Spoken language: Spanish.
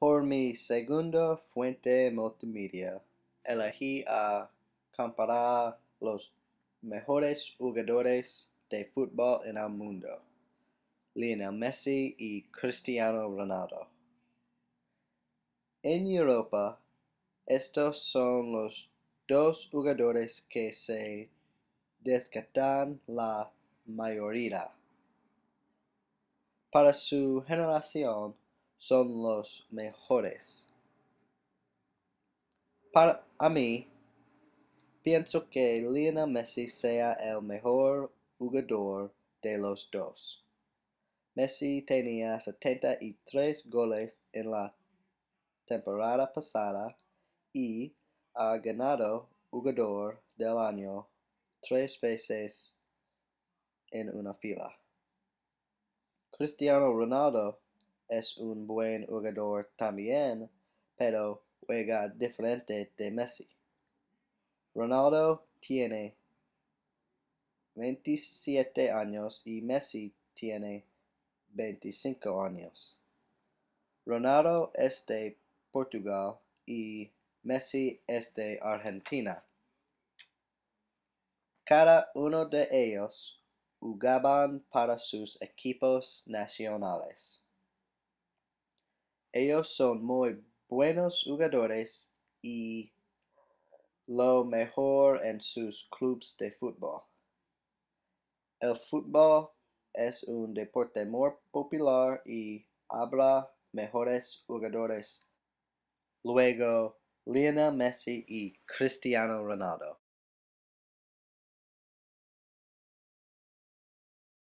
Por mi segunda fuente multimedia, elegí a comparar los mejores jugadores de fútbol en el mundo, Lionel Messi y Cristiano Ronaldo. En Europa, estos son los dos jugadores que se descartan la mayoría. Para su generación, son los mejores. Para mí, pienso que Lionel Messi sea el mejor jugador de los dos. Messi tenía 73 goles en la temporada pasada y ha ganado jugador del año tres veces en una fila. Cristiano Ronaldo es un buen jugador también, pero juega diferente de Messi. Ronaldo tiene 27 años y Messi tiene 25 años. Ronaldo es de Portugal y Messi es de Argentina. Cada uno de ellos jugaban para sus equipos nacionales. Ellos son muy buenos jugadores y lo mejor en sus clubes de fútbol. El fútbol es un deporte muy popular y habrá mejores jugadores. Luego, Lionel Messi y Cristiano Ronaldo.